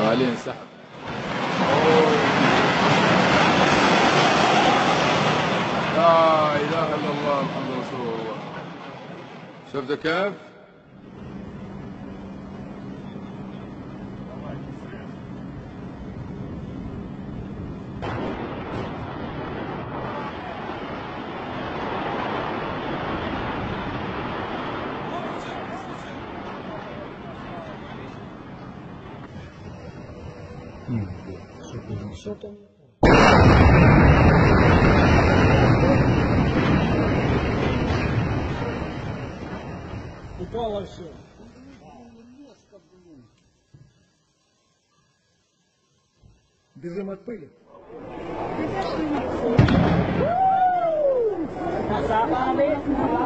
عليه انسحب لا إله إلا الله محمد رسول الله شفت كيف؟ Упало все. Бежим от пыли. Kami.